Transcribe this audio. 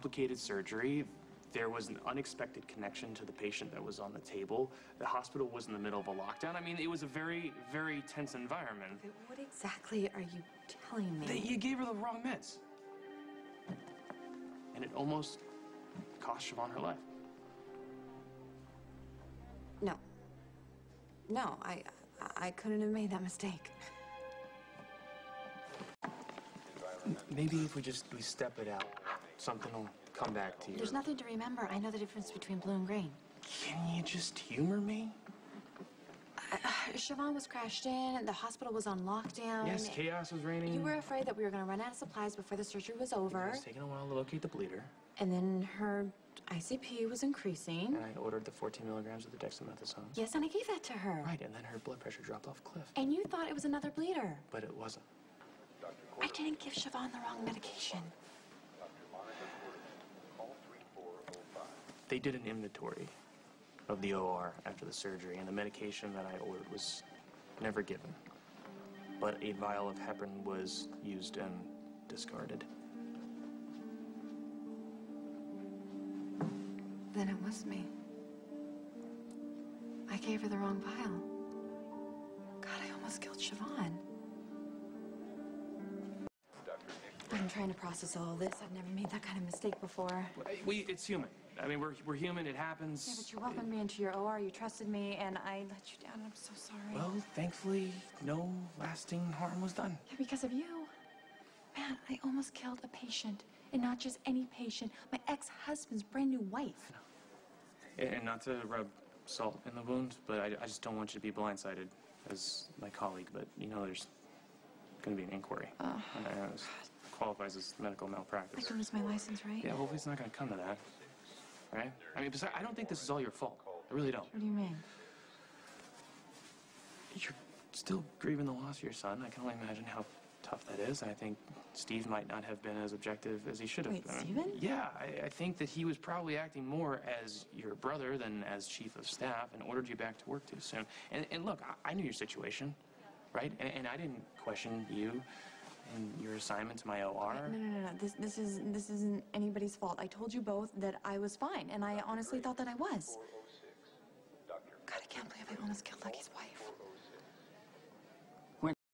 complicated surgery. There was an unexpected connection to the patient that was on the table. The hospital was in the middle of a lockdown. I mean, it was a very, very tense environment. Okay, What exactly are you telling me? They, you gave her the wrong meds. And it almost cost Siobhan her life. No. No, I, I I couldn't have made that mistake. Maybe if we just we step it out, something will come back to you. There's nothing to remember. I know the difference between blue and green. Can you just humor me? Uh, Siobhan was crashed in, the hospital was on lockdown. Yes, chaos was reigning. You were afraid that we were going to run out of supplies before the surgery was over. It's taken a while to locate the bleeder, And then her ICP was increasing. and I ordered the 14 milligrams of the dexamethasone. Yes, and I gave that to her. Right, and then her blood pressure dropped off a cliff. And you thought it was another bleeder. But it wasn't. I didn't give Siobhan the wrong medication. They did an inventory of the OR after the surgery, and the medication that I ordered was never given. But a vial of heparin was used and discarded. Then it was me. I gave her the wrong vial. God, I almost killed Siobhan. Trying to process all this. I've never made that kind of mistake before. We, it's human. I mean, we're, we're human. It happens. Yeah, but you welcomed me into your OR. You trusted me, and I let you down. I'm so sorry. Well, thankfully, no lasting harm was done. Yeah, because of you. Man, I almost killed a patient. And not just any patient, my ex-husband's brand new wife. And not to rub salt in the wound, but I, I just don't want you to be blindsided as my colleague. But you know, there's going to be an inquiry. Oh. And I know this qualifies as medical malpractice. I can lose my license, right? Yeah, hopefully it's not going to come to that. Right? I mean, besides, I don't think this is all your fault. I really don't. What do you mean? You're still grieving the loss of your son. I can only imagine how tough that is. I think Steve might not have been as objective as he should have Wait, been. Steven? Yeah, I, I think that he was probably acting more as your brother than as chief of staff and ordered you back to work too soon. And, and look, I, I knew your situation, right? And, and I didn't question you and your assignment to my OR. No, no, no, no. This, this is this isn't anybody's fault. I told you both that I was fine, and I honestly thought that I was. God, I can't believe I almost killed Lucky's wife.